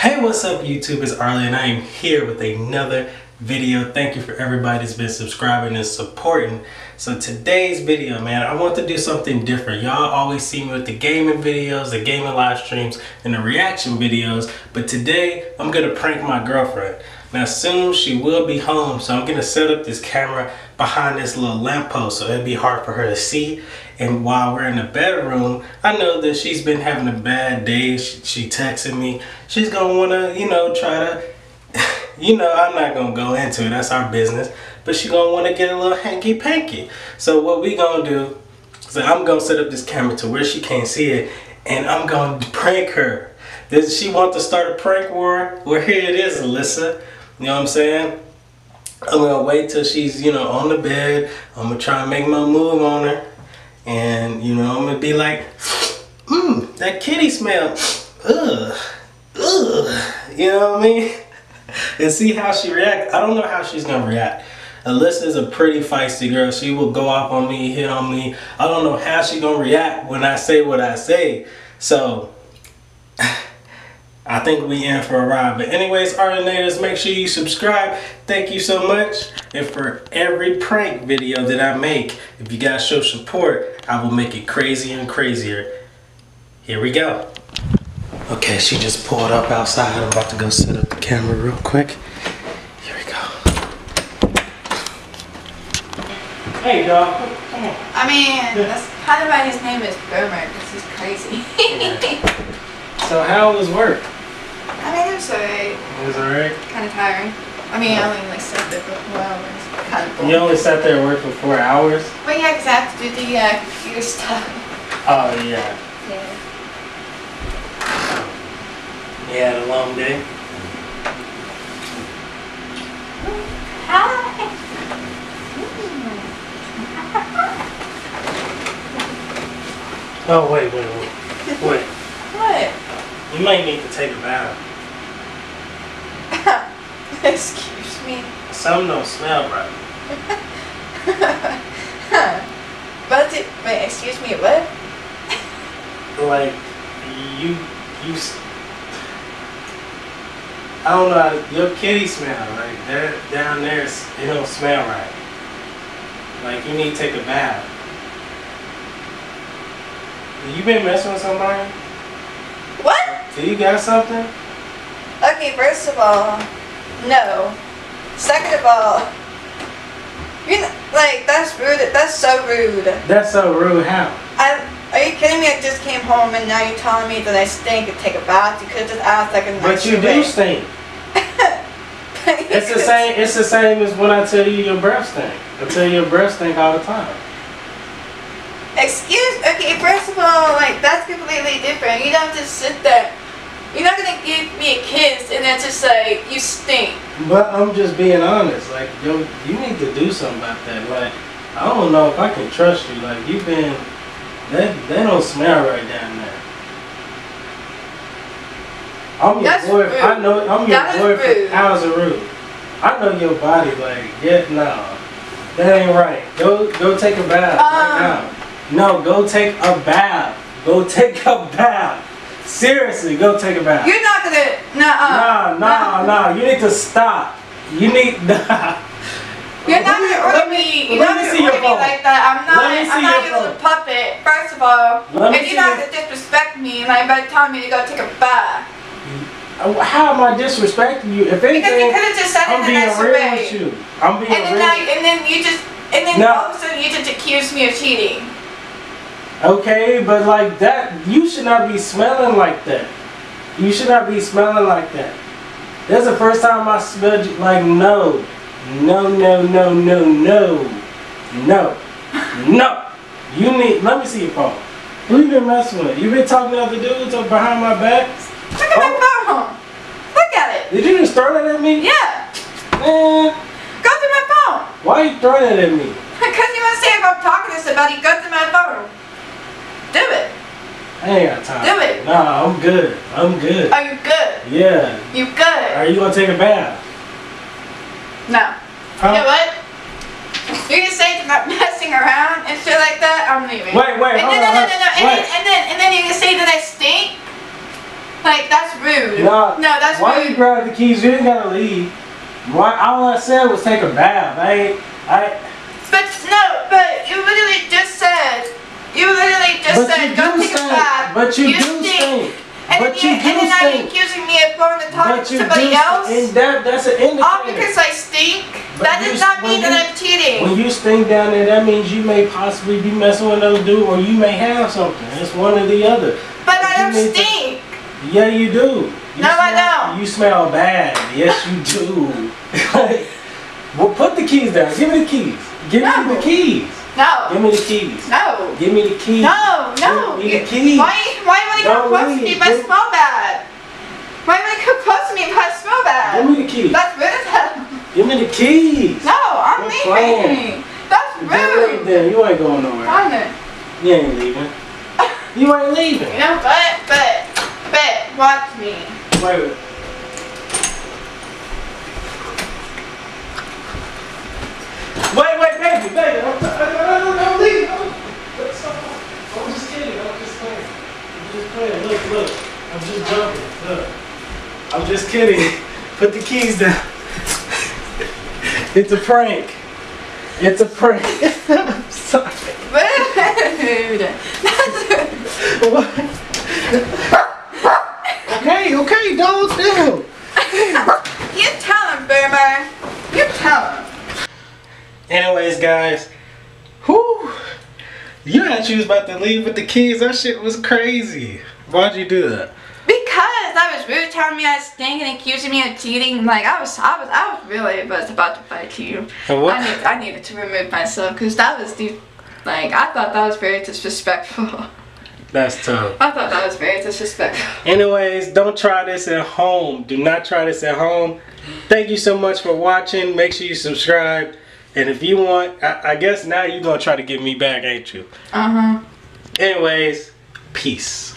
Hey, what's up YouTube? It's Arli and I am here with another video. Thank you for everybody that's been subscribing and supporting. So today's video, man, I want to do something different. Y'all always see me with the gaming videos, the gaming live streams, and the reaction videos. But today, I'm gonna prank my girlfriend. Now soon she will be home, so I'm gonna set up this camera behind this little lamppost so it'll be hard for her to see. And while we're in the bedroom, I know that she's been having a bad day. She, she texted me. She's gonna wanna, you know, try to, you know, I'm not gonna go into it. That's our business. But she gonna wanna get a little hanky panky. So what we gonna do is I'm gonna set up this camera to where she can't see it, and I'm gonna prank her. Does she want to start a prank war? Well, here it is, Alyssa. You know what I'm saying? I'm gonna wait till she's, you know, on the bed. I'm gonna try and make my move on her. And, you know, I'm gonna be like, mmm, that kitty smell. Ugh, ugh. You know what I mean? And see how she reacts. I don't know how she's gonna react. Alyssa is a pretty feisty girl. She will go off on me, hit on me. I don't know how she gonna react when I say what I say. So, I think we in for a ride. But anyways, Arlinators, make sure you subscribe. Thank you so much. And for every prank video that I make, if you guys show support, I will make it crazier and crazier. Here we go. Okay, she just pulled up outside. I'm about to go set up the camera real quick. Here we go. Hey, dog. Come on. I mean, that's kind of why his name is Boomer, because he's crazy. So how was work? I mean, it was alright. It was alright. Kind of tiring. I mean, I only like sat there for four hours. Kind of bored. You only sat there and worked for four hours? Well, yeah, because I have to do the uh, computer stuff. Oh, yeah. Yeah. You had a long day? Hi. Oh, wait, wait, wait. Wait. What? You might need to take a bath. Excuse me. Some don't smell right. but it, wait, excuse me, what? Like, you, you, I don't know, your kitty smell, like, that down there, it don't smell right. Like, you need to take a bath. You been messing with somebody? What? Do you got something? Okay, first of all, no. Second of all, you know, like that's rude. That's so rude. That's so rude, how? I, are you kidding me? I just came home and now you're telling me that I stink and take a bath. You could just ask like a But you do stink. It's the same. It's the same as when I tell you your breath stink. I tell you your breath stink all the time. Excuse. Okay, first of all, like that's completely different. You don't just sit there. You're not gonna give me a kiss and then just say you stink. But I'm just being honest. Like, yo, you need to do something about that. Like, I don't know if I can trust you. Like, you've been. That they don't smell right down there. I'm your That's boy. rude. I know. I'm your That boyfriend. rude. How's it rude? I know your body. Like, yeah, no, that ain't right. Go, go take a bath right Um. now. No, go take a bath. Go take a bath. Seriously, go take a bath. You're not gonna. Nah, Nah. nah, nah. You need to stop. You need. Nah. You're not gonna order let me- me. You're let not me gonna see your order me phone. like that. I'm not. Let me see I'm not your little puppet. First of all, Let me and you're not gonna disrespect me like by telling me to go take a bath. Uh, How am I disrespecting you? If Because you anything, could have just said it I'm in a being real way. with you. I'm being And then real. now, and then you just, and then No. all of a sudden you just accuse me of cheating. Okay, but like that, you should not be smelling like that. You should not be smelling like that. That's the first time I smelled you. Like no, no, no, no, no, no, no, no. You need. Let me see your phone. Who you been messing with? You been talking to other dudes up behind my back? Look at my oh. phone. Look at it. Did you just throw that at me? Yeah. Man, Go through my phone. why you throwing that at me? Because you want to say if I'm talking to somebody, go through my phone. Do it. I ain't got time. Do it. Nah, I'm good. I'm good. Are you good? Yeah. You good? Are you gonna take a bath? No. Huh? You know what? You're gonna say about messing around and shit like that? I'm leaving. Wait, wait, and hold then, on, no, no, no, no. And, then, and then, and then you're gonna say that I stink. Like that's rude. No, no, that's why rude. you grab the keys? You ain't gotta leave. Why? All I said was take a bath. I ain't. I. But no, but you literally just said. You literally just But said you go do take a stink. bath. But you do stink. And But then you you, do and then now you're accusing me of going to talk But to somebody else. And that that's an indicator. All because I stink. But that you- does not mean that I'm cheating. When you stink down there, that means you may possibly be messing with another dude, or you may have something. It's one or the other. but I don't need to- stink. Yeah, you do. You No, I don't. You smell bad. Yes, you do. Well, put the keys down. Give me the keys. Give me No. the keys. No. Give me the keys. No. Give me the keys. No, no. Give me the keys. Why, why would I come close to me if I smell bad? Why would I come close to me if I smell bad? Give me the keys. That's rude as hell. Give me the keys. No, I'm Quit leaving. playing. That's rude. then. You ain't going nowhere. Fine then. You ain't leaving. You ain't leaving. You know, but, but, but, watch me. Wait. Wait, wait, baby, baby. I'm, I'm, I'm, I'm leaving. I'm, I'm just kidding. I'm just playing. I'm just playing. Look, look. I'm just joking. Look. I'm just kidding. Put the keys down. It's a prank. It's a prank. I'm sorry. Rude. What? okay, okay, don't do. You tell him, Boomer. You tell him. Anyways, guys, whoo, you had you was about to leave with the keys. That shit was crazy. Why'd you do that? Was rude, telling me I stink and accusing me of cheating. Like I was, I was, I was really was about to fight you. What- I, need, I needed to remove myself because that was the, like I thought that was very disrespectful. That's tough. I thought that was very disrespectful. Anyways, don't try this at home. Do not try this at home. Thank you so much for watching. Make sure you subscribe. And if you want, I, I guess now you're gonna try to get me back, ain't you? Uh huh. Anyways, peace.